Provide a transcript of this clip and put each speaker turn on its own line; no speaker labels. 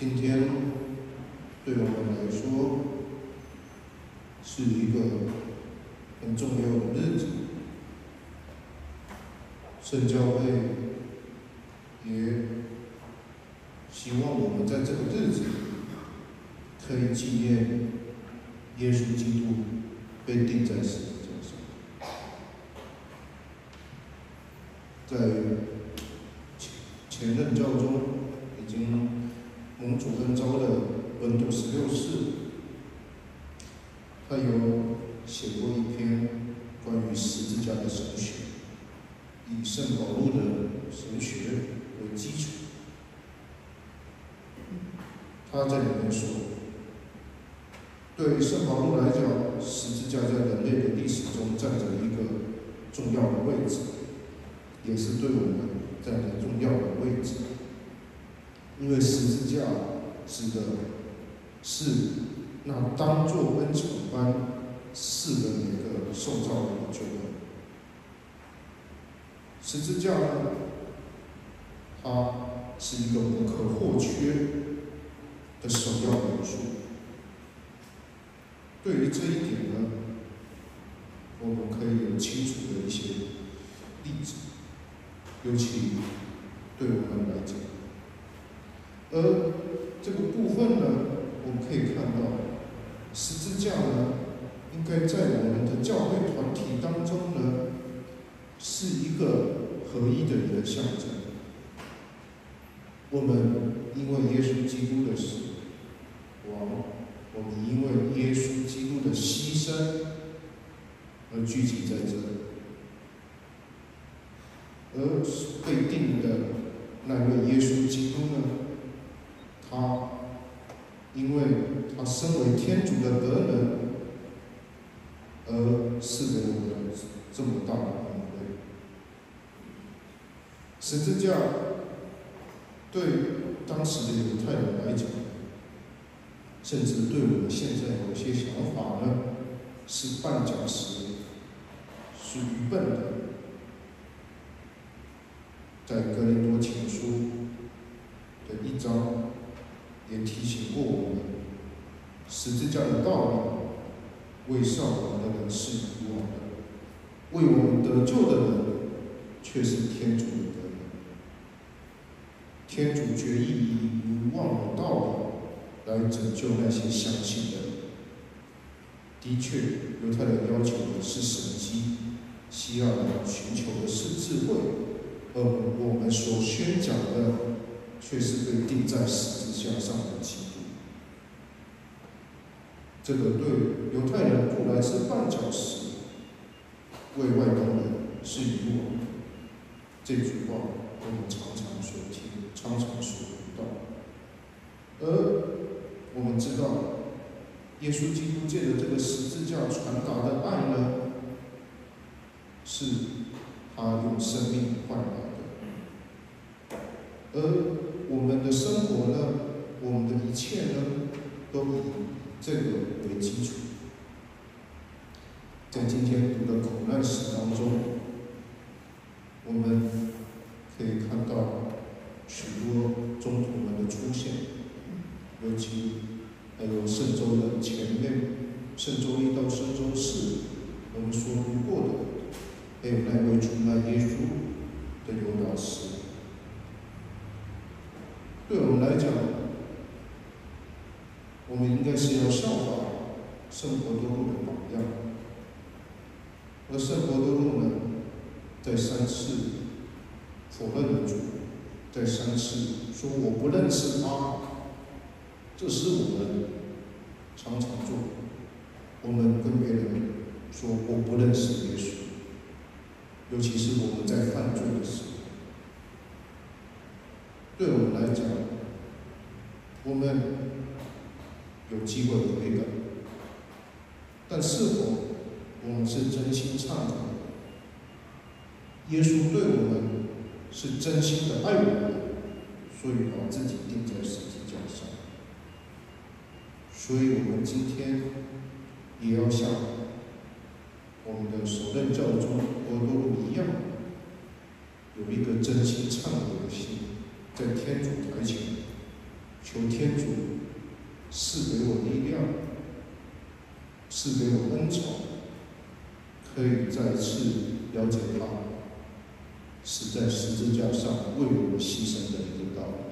今天对我们来说是一个很重要的日子，圣教会也希望我们在这个日子可以纪念耶稣基督被钉在十字架上，在前前任教中主恩召的本笃十六世，他有写过一篇关于十字架的神学，以圣保禄的神学为基础。他在里面说，对圣保禄来讲，十字架在人类的历史中占着一个重要的位置，也是对我们占着重要的位置。因为十字架指的是那当作恩宠般赐的一个受造的救恩。十字架呢，它是一个不可或缺的首要元素。对于这一点呢，我们可以有清楚的一些例子，尤其对我们来讲。而这个部分呢，我们可以看到，十字架呢，应该在我们的教会团体当中呢，是一个合一的一个象征。我们因为耶稣基督的死亡，我们因为耶稣基督的牺牲而聚集在这里，而被定的那位耶稣基督呢？他因为他身为天主的德人，而赐给我们这么大的恩惠。十字架对当时的犹太人来讲，甚至对我们现在有些想法呢，是绊脚石，是愚笨的。在格林多前书的一章。也提醒过我们，十字架的道理，为上亡的人是无往的，为我们得救的人却是天主的人。天主决意以无望的道理来拯救那些相信的人。的确，犹太人要求的是神迹，希腊人寻求的是智慧，而我们所宣讲的。却是被钉在十字架上的基督。这个对犹太人固然是绊脚石，为外邦人是遗忘。这句话我们常常所听，常常所读到。而我们知道，耶稣基督借着这个十字架传达的爱呢，是他用生命换来的，而。我们的生活呢，我们的一切呢，都以这个为基础。在今天读的苦难史当中，我们可以看到许多宗徒们的出现，尤其还有圣周的前面，圣周一到圣周四我们所读过的，还有那位出卖耶稣的犹大师。对我们来讲，我们应该是要效法圣伯多禄的榜样。而圣伯多禄呢，在三次否认了主，在三次说我不认识他，这是我们常常做。我们跟别人说我不认识耶稣，尤其是我们在犯罪的时候。对我们来讲，我们有机会悔改，但是否我们是真心忏悔？耶稣对我们是真心的爱我们，所以把自己钉在十字架上。所以我们今天也要像我们的首任教宗多多禄一样，有一个真心忏悔的心。在天主台前，求天主是给我力量，是给我恩宠，可以再次了解他是在十字架上为我们牺牲的一个道理。